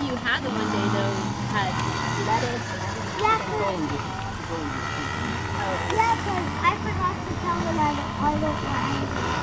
you had one day though had lettuce and Lettuce. Lettuce. I forgot to tell them I don't want.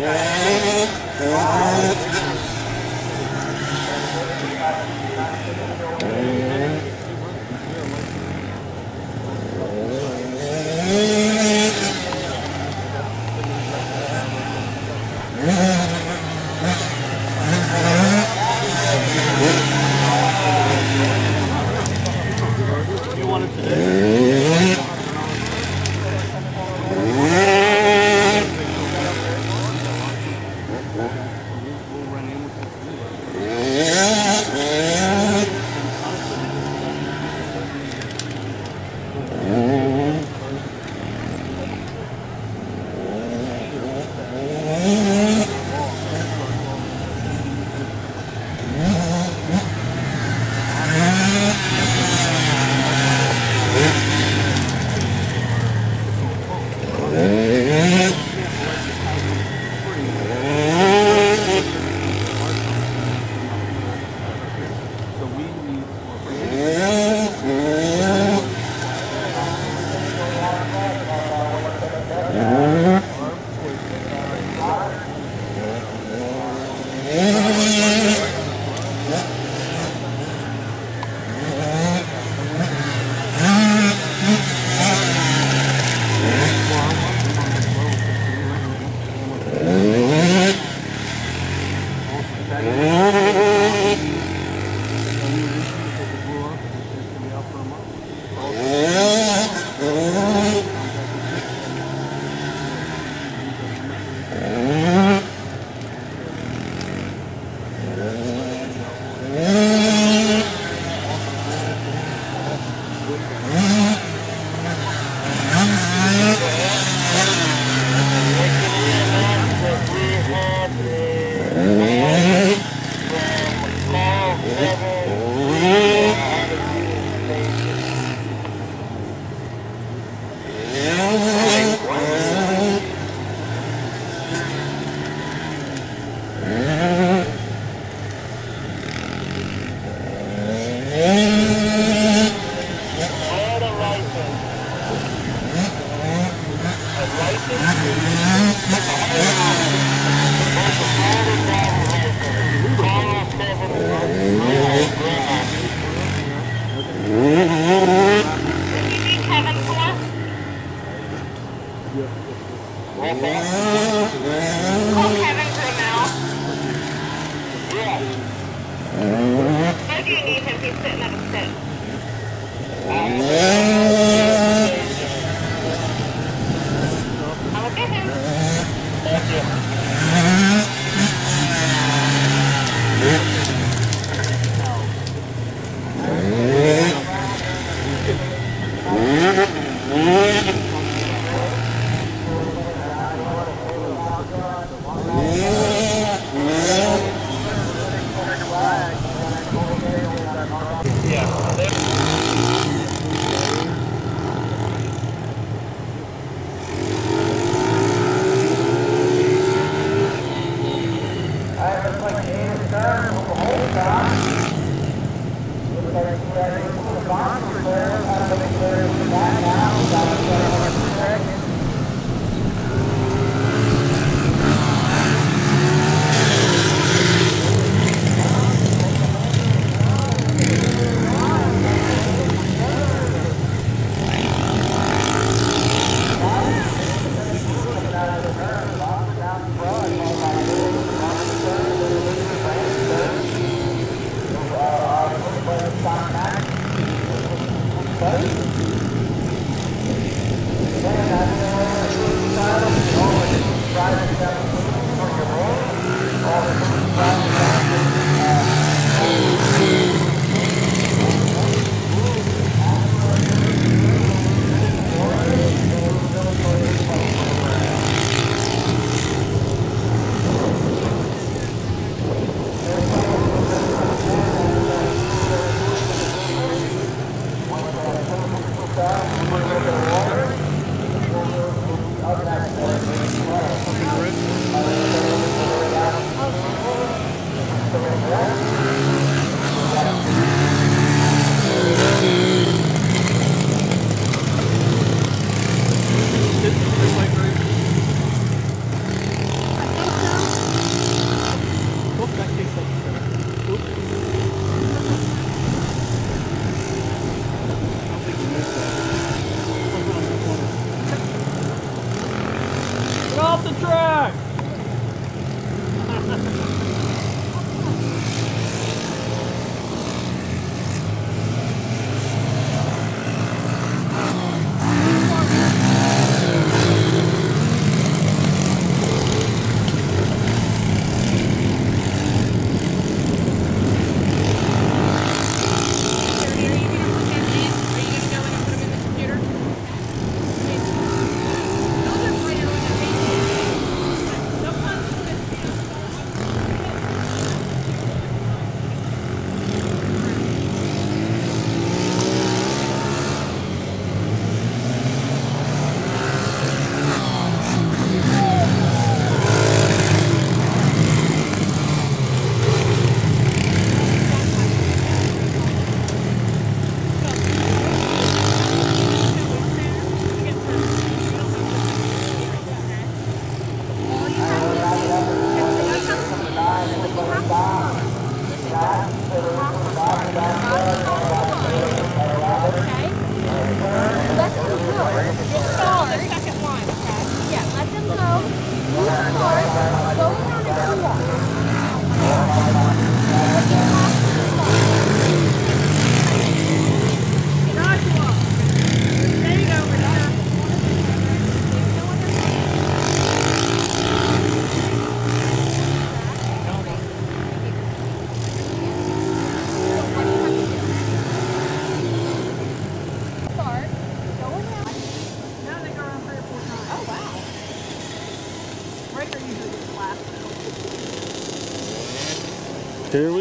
Yeah.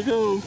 Go.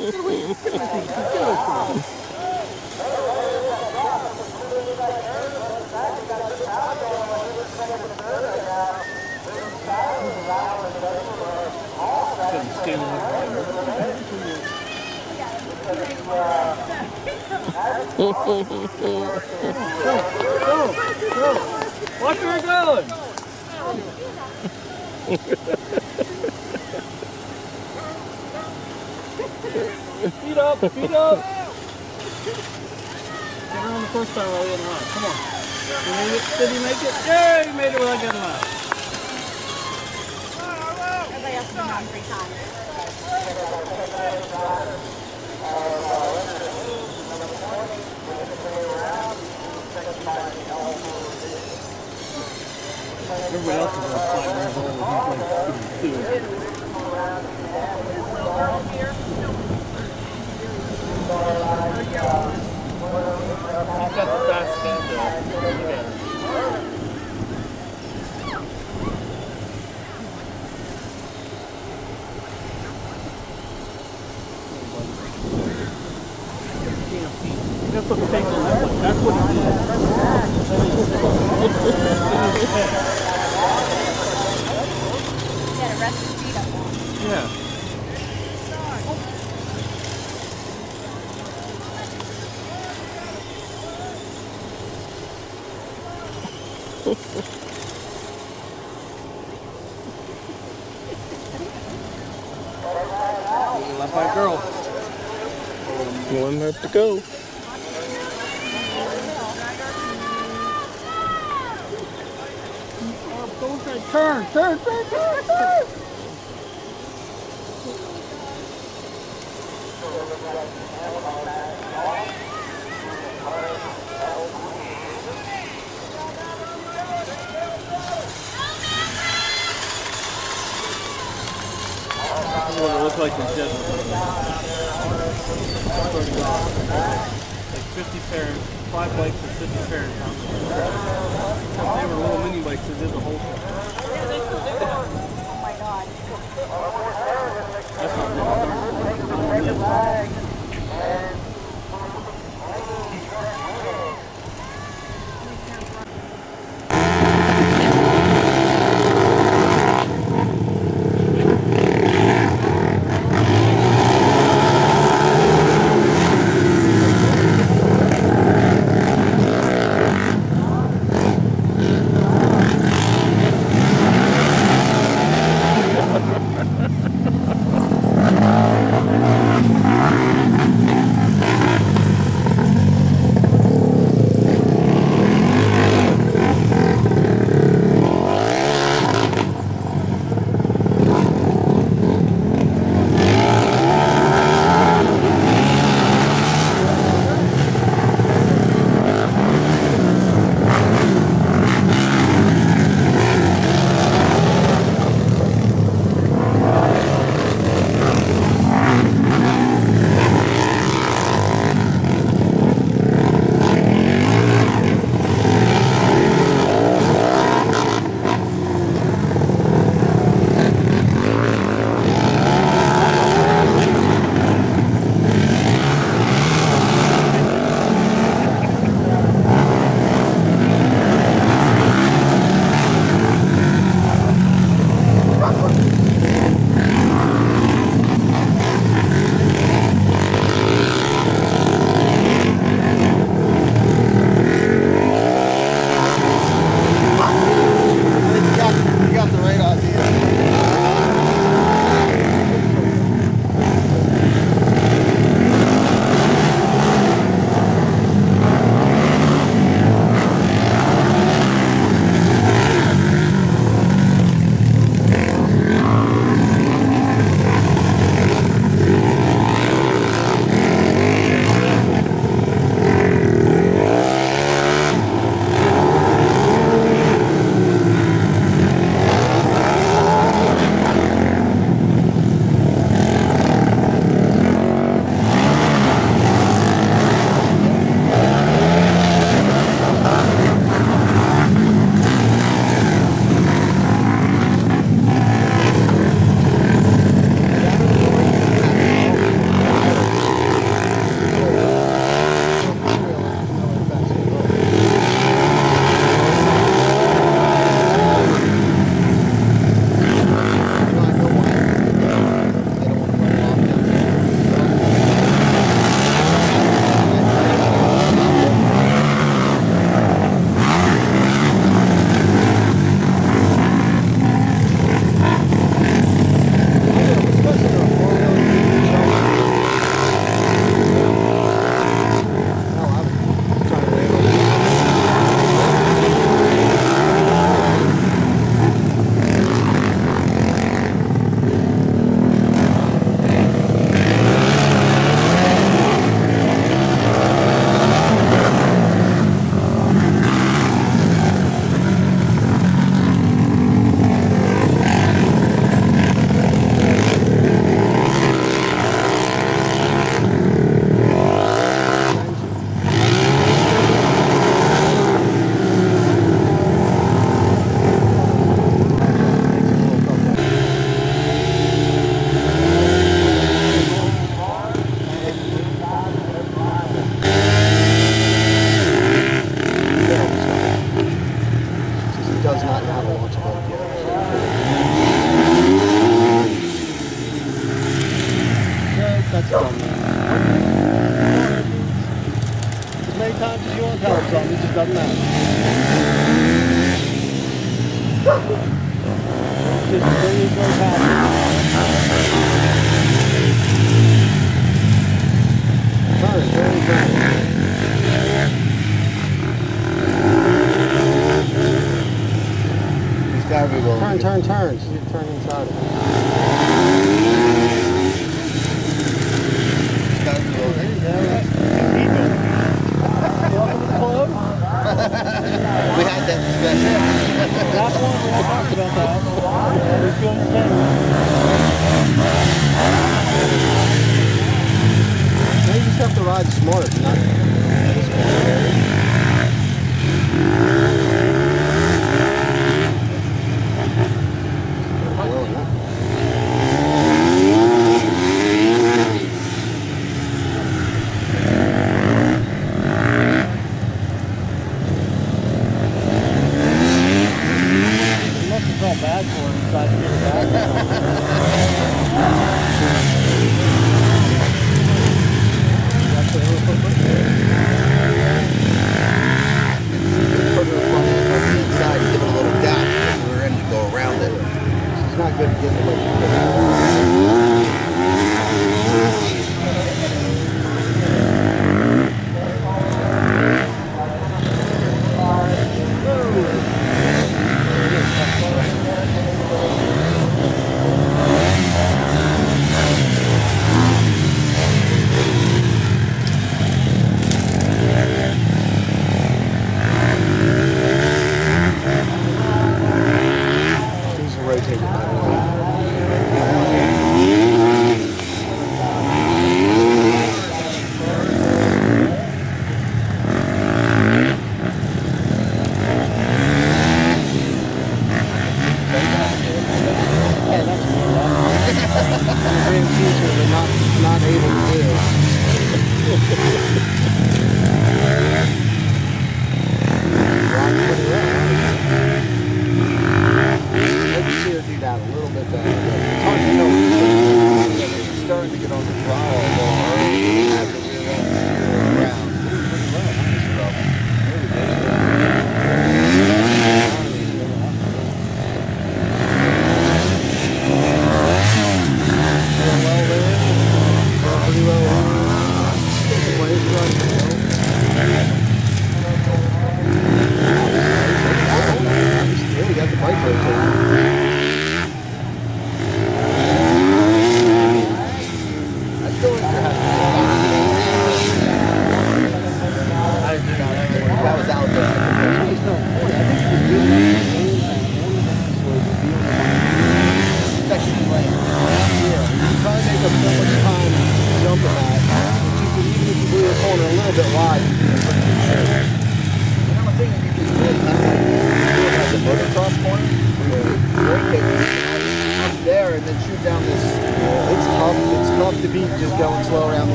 That's what the thing on. That's what he did. Rest feet up now. Yeah. Left by girl. One left to go. Turn, turn, turn, turn. Like Denver. Like 50 pairs, five bikes and 50 pairs. They were little mini bikes that did the whole thing. Oh my god. That's not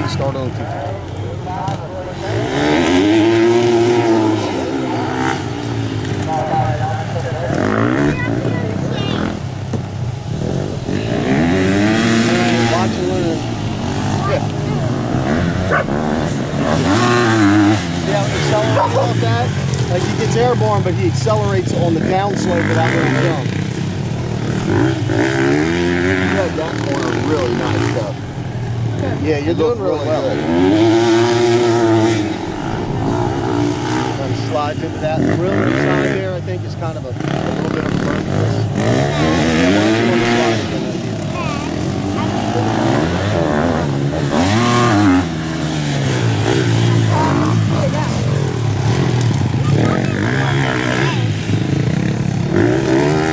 side start on That. Like he gets airborne, but he accelerates on the downslope without going down. That corner really nice stuff. Good. Yeah, you're doing really, well. Kind of slides into that. Real inside I think, is kind of a, a little bit of a burn. Yeah,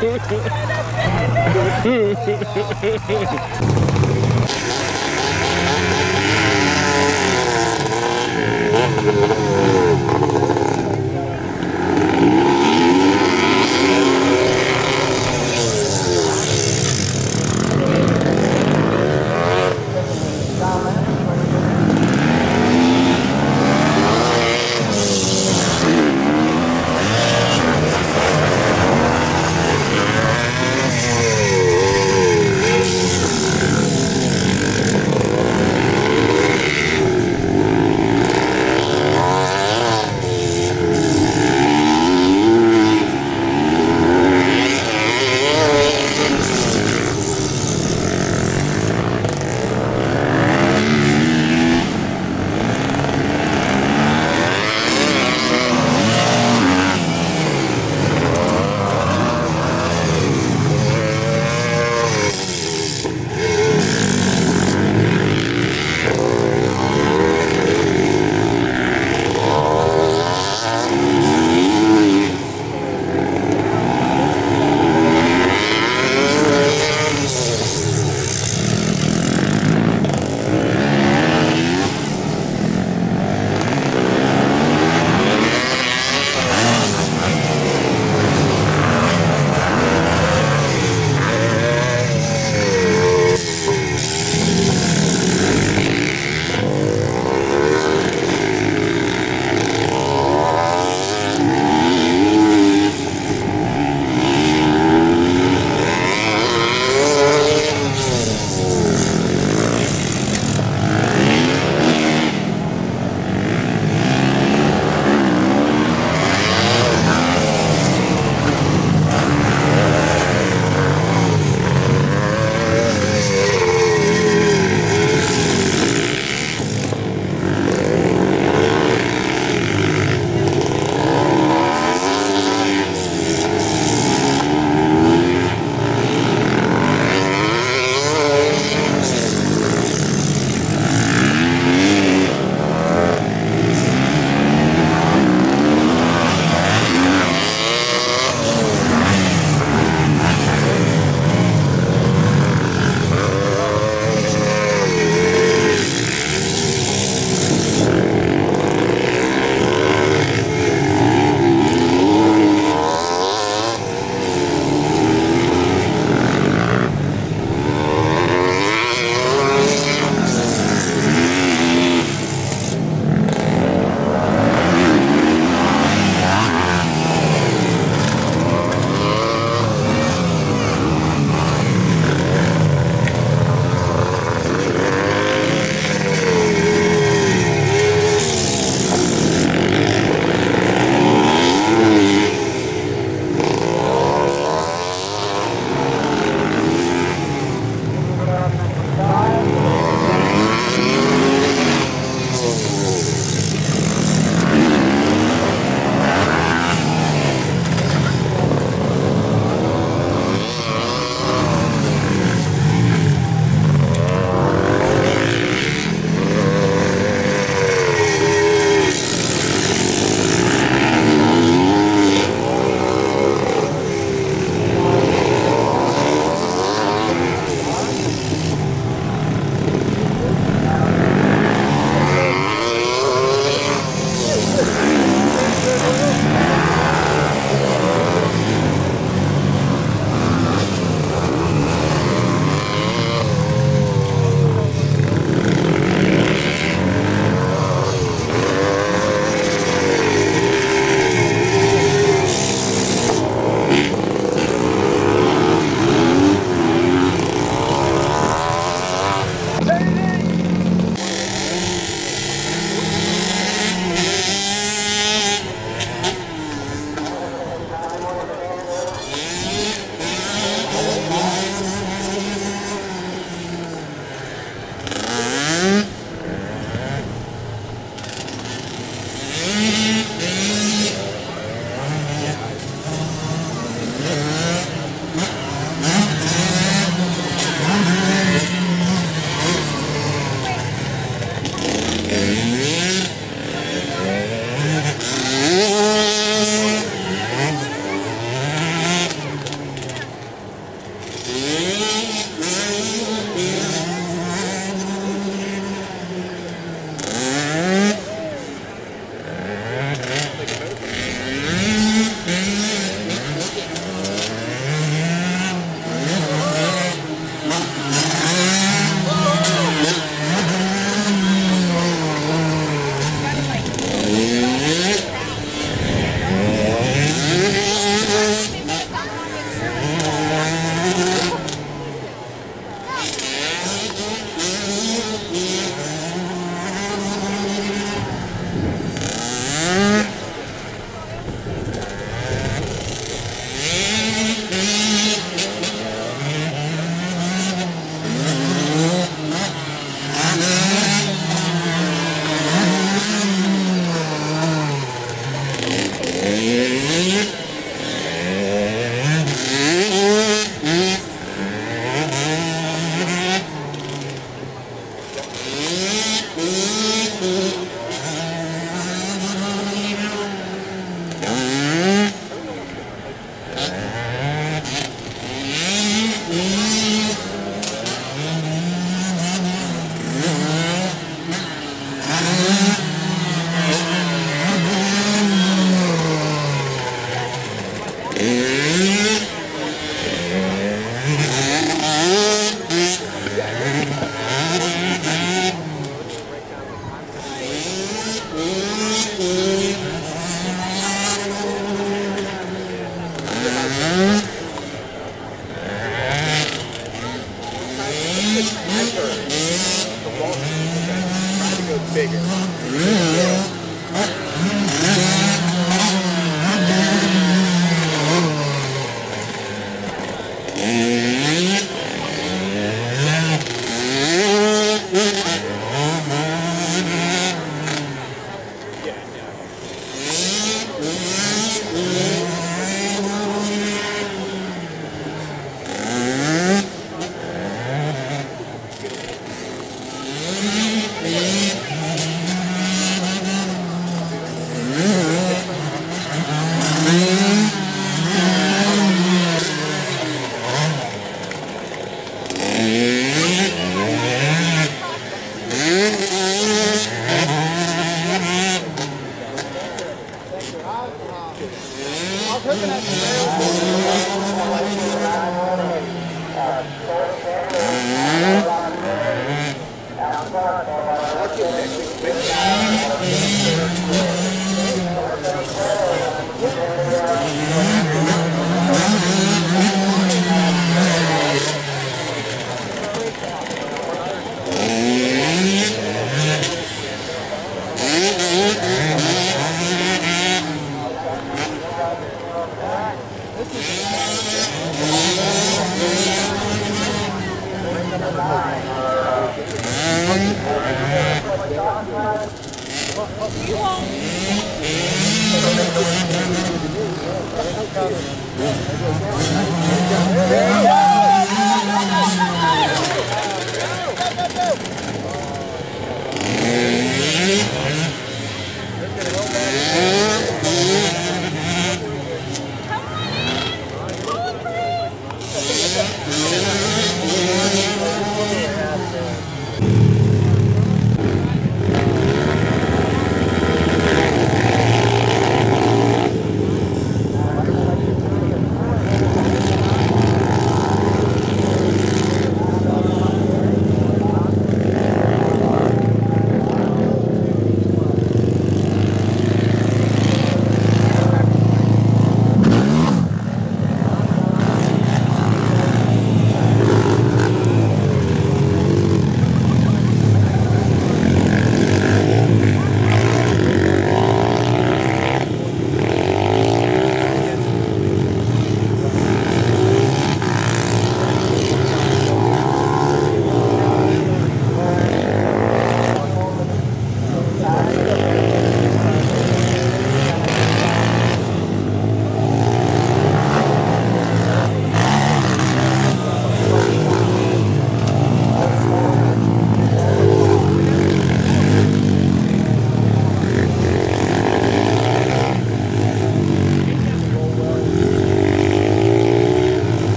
Hehehehe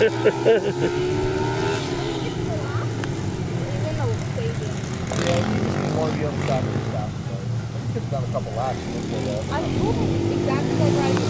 yeah, you just want to be on the side of the stop. You've done a couple laps. I'm exactly like right.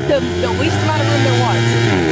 the, the least amount of room there was.